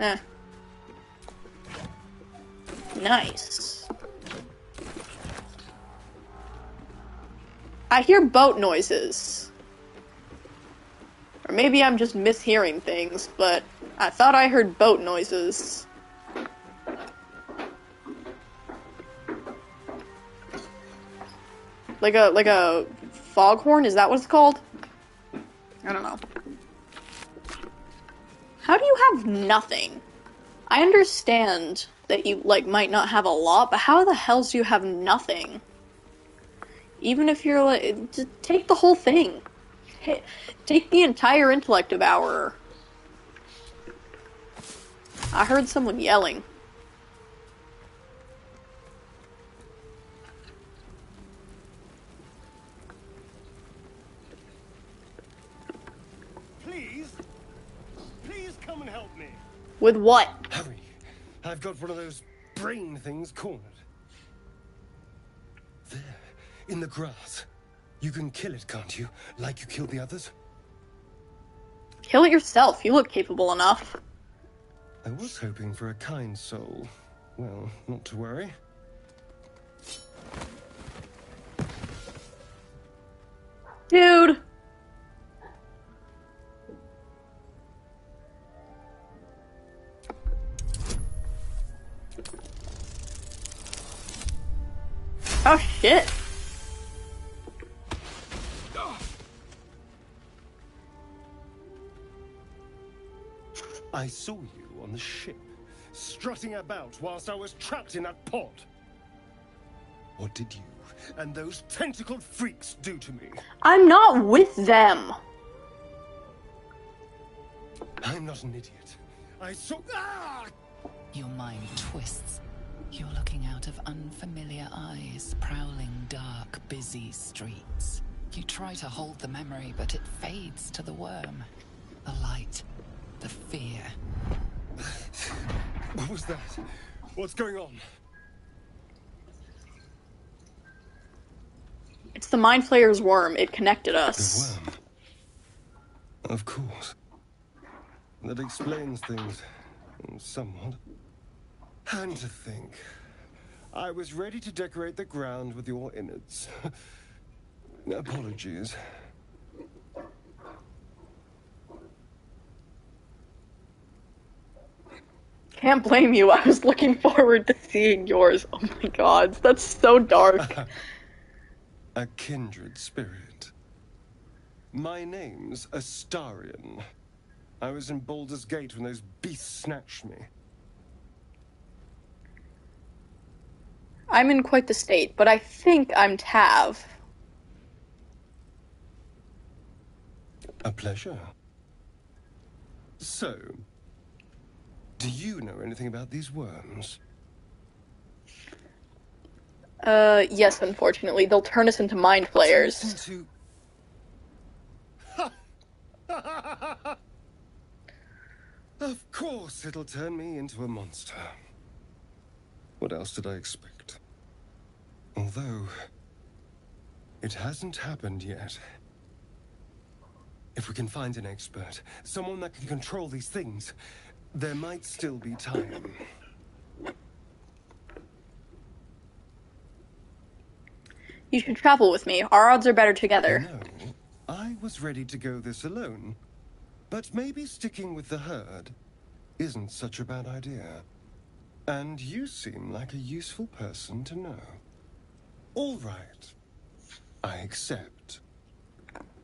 Eh. Nice. I hear boat noises. Or maybe I'm just mishearing things, but I thought I heard boat noises. Like a like a foghorn, is that what it's called? I don't know. How do you have nothing? I understand that you like might not have a lot, but how the hell do you have nothing? Even if you're like, just take the whole thing. Ta- Take the entire intellect devourer. I heard someone yelling. Please, please come and help me. With what? Hurry. I've got one of those brain things cornered. There, in the grass. You can kill it, can't you? Like you killed the others? Kill it yourself. You look capable enough. I was hoping for a kind soul. Well, not to worry. Dude. Oh shit. I saw you on the ship, strutting about whilst I was trapped in that pod. What did you and those tentacled freaks do to me? I'm not with them. I'm not an idiot. I saw. Ah! Your mind twists. You're looking out of unfamiliar eyes, prowling dark, busy streets. You try to hold the memory, but it fades to the worm. The light, the fear. What was that? What's going on? It's the Mind Flayer's worm. It connected us. The worm. Of course. That explains things somewhat. And to think, I was ready to decorate the ground with your innards. Apologies. Can't blame you. I was looking forward to seeing yours. Oh my god, that's so dark. A kindred spirit. My name's Astarion. I was in Baldur's Gate when those beasts snatched me. I'm in quite the state, but I think I'm Tav. A pleasure. So, do you know anything about these worms? Uh, yes, unfortunately. They'll turn us into mind flayers. Into... of course it'll turn me into a monster. What else did I expect? Although, it hasn't happened yet. If we can find an expert, someone that can control these things, there might still be time. You should travel with me. Our odds are better together. No, I was ready to go this alone. But maybe sticking with the herd isn't such a bad idea. And you seem like a useful person to know. All right. I accept.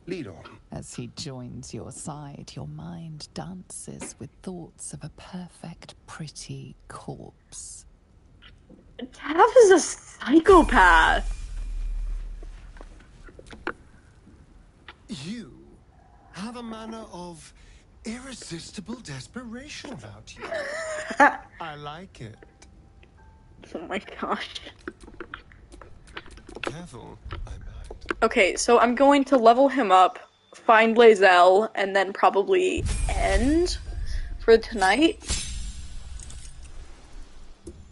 Lead on. As he joins your side, your mind dances with thoughts of a perfect, pretty corpse. Tav is a psychopath. You have a manner of irresistible desperation about you. I like it. Oh my gosh. Careful, I might. Okay, so I'm going to level him up, find Lae'zel, and then probably end for tonight.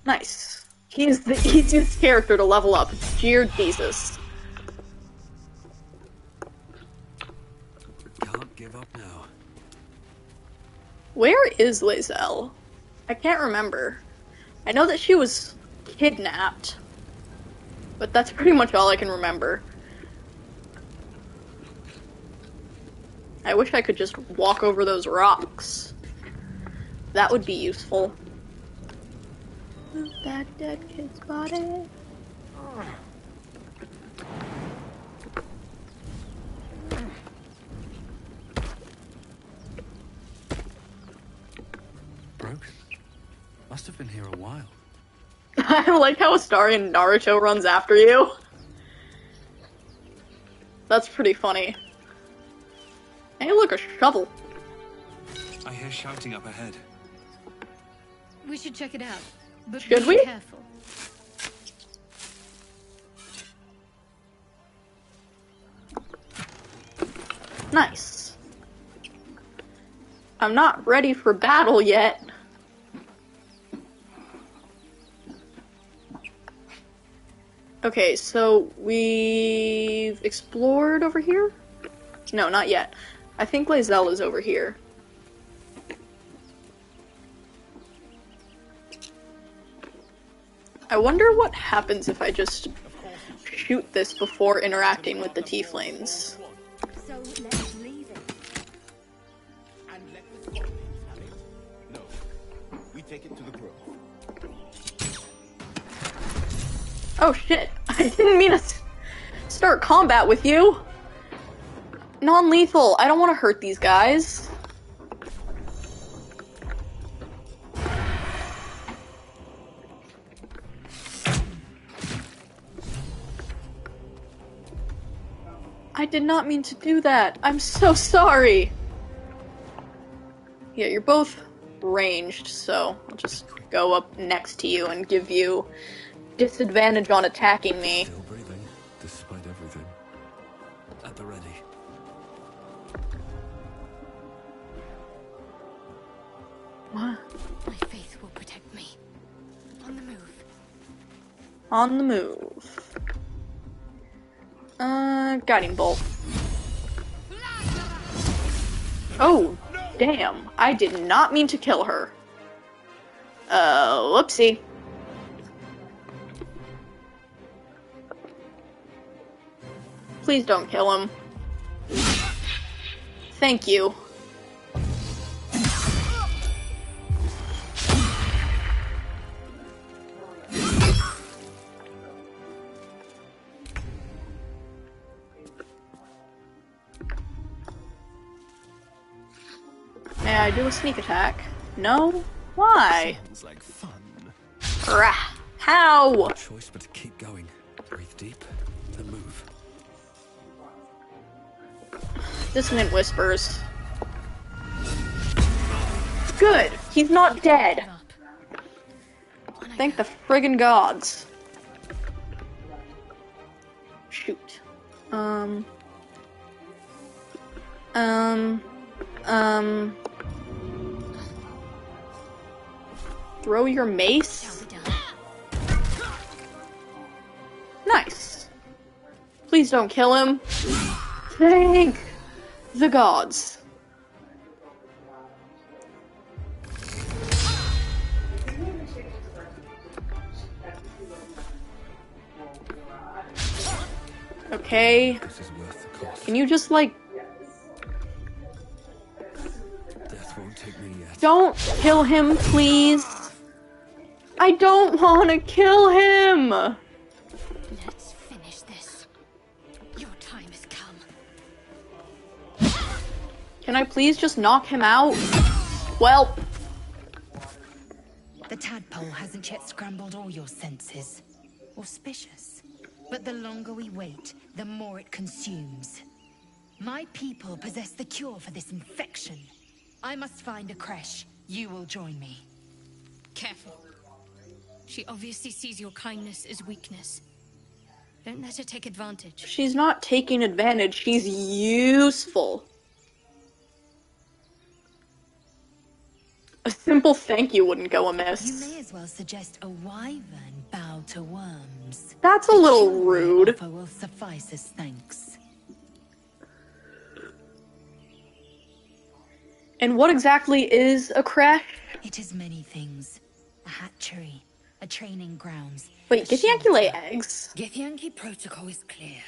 Nice. He's the easiest character to level up. Dear Jesus. Can't give up now. Where is Lae'zel? I can't remember. I know that she was kidnapped, but that's pretty much all I can remember. I wish I could just walk over those rocks. That would be useful. That dead kid's body. Broken. Must have been here a while. I like how Astarion Naruto runs after you. That's pretty funny. Hey, look, a shovel. I hear shouting up ahead. We should check it out. But Should be we? careful. Nice. I'm not ready for battle yet. Okay, so we've explored over here? No, not yet. I think Lae'zel is over here. I wonder what happens if I just shoot this before interacting with the tieflings. So let's leave it. And let the scorpions have it. No. We take it to the grove. Oh shit! I didn't mean to start combat with you. Non-lethal. I don't want to hurt these guys. I did not mean to do that. I'm so sorry. Yeah, you're both ranged, so I'll just go up next to you and give you disadvantage on attacking me. What? My faith will protect me. On the move. On the move. Uh, guiding bolt. Oh, damn. I did not mean to kill her. Uh, whoopsie. Please don't kill him. Thank you. I do a sneak attack? No? Why? Sounds like fun. Rah. How? No choice but to keep going. Breathe deep, and move. Dissonant whispers. Good. He's not dead. Thank the friggin' gods. Shoot. Um. Um. Um. Throw your mace? Nice. Please don't kill him. Thank the gods. Okay. This is worth the cost. Can you just like Death won't take me yet. don't kill him, please? I don't want to kill him. Let's finish this. Your time has come. Can I please just knock him out? Well, The tadpole hasn't yet scrambled all your senses. Auspicious. But the longer we wait, the more it consumes. My people possess the cure for this infection. I must find a creche. You will join me. Careful. She obviously sees your kindness as weakness. Don't let her take advantage. she's not taking advantage. She's useful. A simple thank you wouldn't go amiss. You may as well suggest a wyvern bow to worms. That's a little rude. will suffice as thanks. And what exactly is a creche? It is many things. A hatchery, a training grounds. Wait, a Githyanki lay shelter. eggs? Githyanki protocol is clear.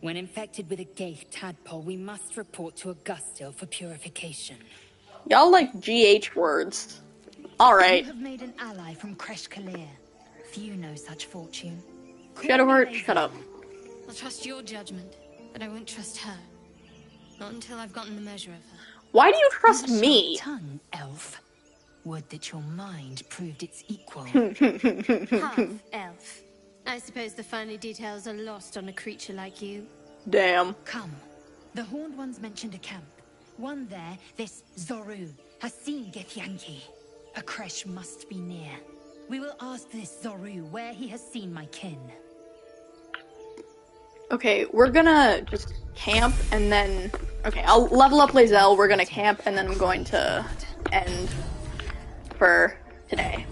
When infected with a ghaik tadpole, we must report to Augustil for purification. Y'all like GH words. Alright. You have made an ally from Kresh Kalir. Few know such fortune. Shadowheart, shut up. I'll trust your judgment, but I won't trust her. Not until I've gotten the measure of her. Why do you trust me? Tongue, elf. Would that your mind proved its equal. Half elf. I suppose the finer details are lost on a creature like you. Damn. Come. The Horned Ones mentioned a camp. One there, this Zorru, has seen Githyanki. A creche must be near. We will ask this Zorru where he has seen my kin. Okay, we're gonna just camp and then. Okay, I'll level up Lae'zel. We're gonna camp and then I'm going to end for today.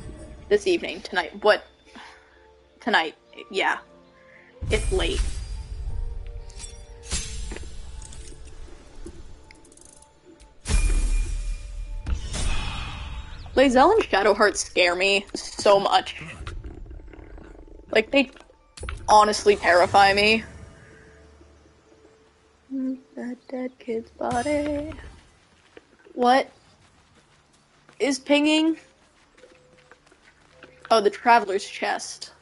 This evening, tonight. What? Tonight, yeah. It's late. Lae'zel and Shadowheart scare me so much. Like, they honestly terrify me. Mm, that dead kid's body. What is pinging? Oh, the traveler's chest.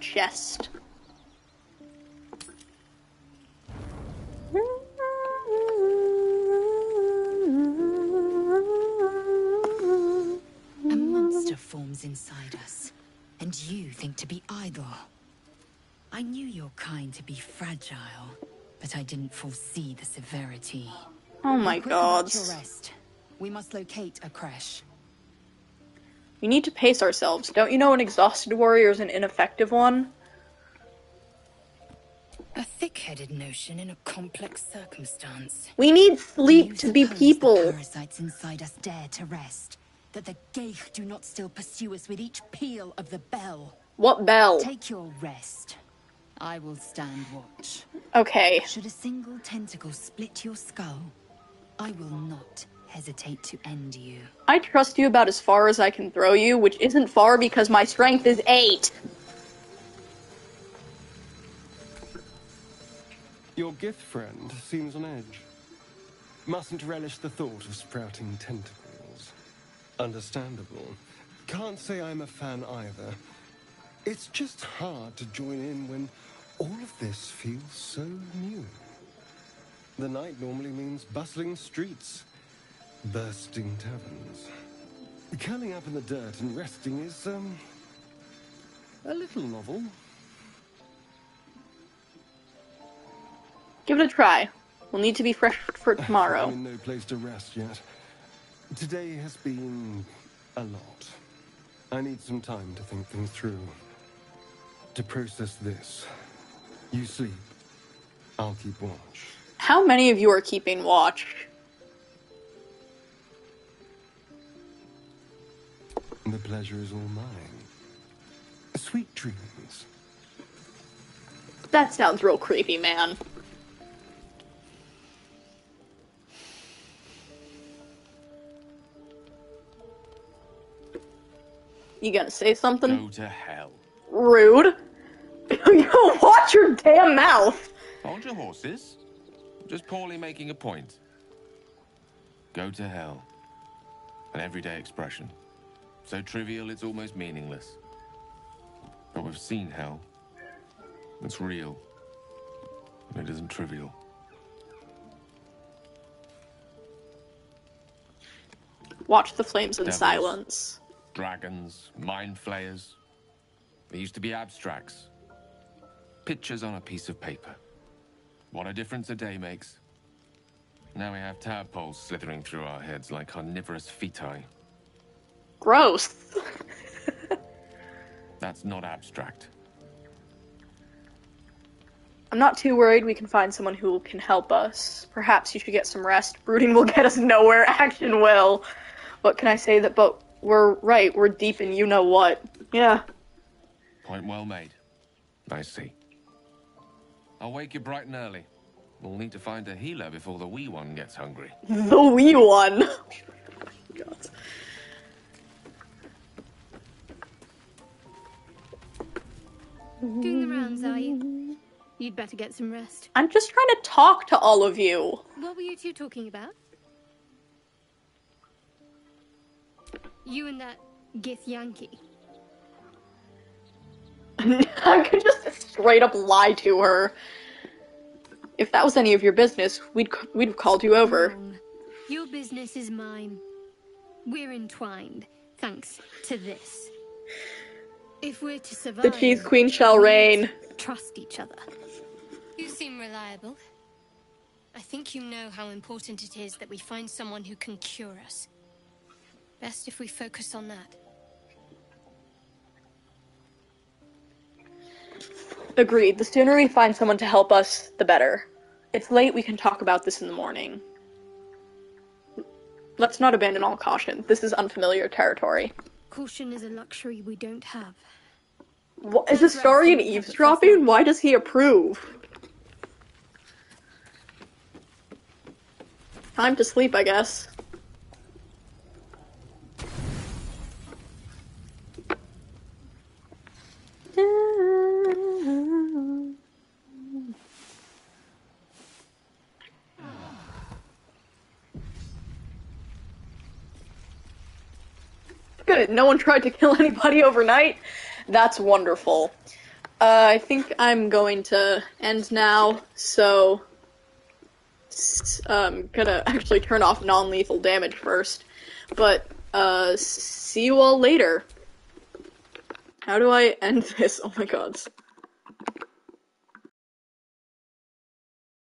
Chest. A monster forms inside us, and you think to be idle. I knew your kind to be fragile, but I didn't foresee the severity. Oh my god. Rest. We must locate a creche. We need to pace ourselves. Don't you know an exhausted warrior is an ineffective one? A thick-headed notion in a complex circumstance. We need sleep to be people. The parasites inside us dare to rest. That the ghaik do not still pursue us with each peal of the bell. What bell? Take your rest. I will stand watch. Okay. Should a single tentacle split your skull, I will not hesitate to end you. I trust you about as far as I can throw you, which isn't far because my strength is 8. Your Gith friend seems on edge. Mustn't relish the thought of sprouting tentacles. Understandable. Can't say I'm a fan either. It's just hard to join in when all of this feels so new. The night normally means bustling streets, bursting taverns. Curling up in the dirt and resting is, um, a little novel. Give it a try. We'll need to be fresh for tomorrow. I'm in no place to rest yet. Today has been a lot. I need some time to think things through. To process this. You sleep. I'll keep watch. How many of you are keeping watch? The pleasure is all mine. Sweet dreams. That sounds real creepy, man. You gonna say something? Go to hell. Rude. you watch your damn mouth. Hold your horses. Just poorly making a point. Go to hell. An everyday expression. So trivial it's almost meaningless. But we've seen hell. It's real. And it isn't trivial. Watch the flames in Devils. silence. Dragons, mind flayers. They used to be abstracts. Pictures on a piece of paper. What a difference a day makes. Now we have tadpoles slithering through our heads like carnivorous feti. Gross. That's not abstract. I'm not too worried we can find someone who can help us. Perhaps you should get some rest. Brooding will get us nowhere. Action will. What can I say that but we're right, we're deep in you know what. Yeah. Point well made. I see. I'll wake you bright and early. We'll need to find a healer before the wee one gets hungry. The wee one. Doing the rounds, are you? You'd better get some rest. I'm just trying to talk to all of you. What were you two talking about? You and that Githyanki. I could just straight up lie to her. If that was any of your business, we'd we'd have called you over. Your business is mine. We're entwined, thanks to this. If we're to survive, The cheese queen shall reign. Trust each other. You seem reliable. I think you know how important it is that we find someone who can cure us. Best if we focus on that. Agreed. The sooner we find someone to help us, the better. It's late, we can talk about this in the morning. Let's not abandon all caution. This is unfamiliar territory. Caution is a luxury we don't have. What, is Astarion eavesdropping? Why does he approve? Time to sleep, I guess. Good. No one tried to kill anybody overnight. That's wonderful. Uh, I think I'm going to end now, so I'm gonna actually turn off non-lethal damage first. But uh, see you all later. How do I end this? Oh my god.